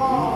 어.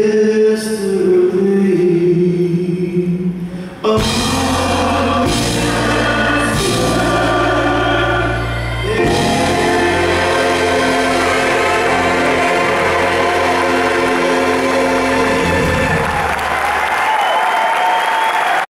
Cristo.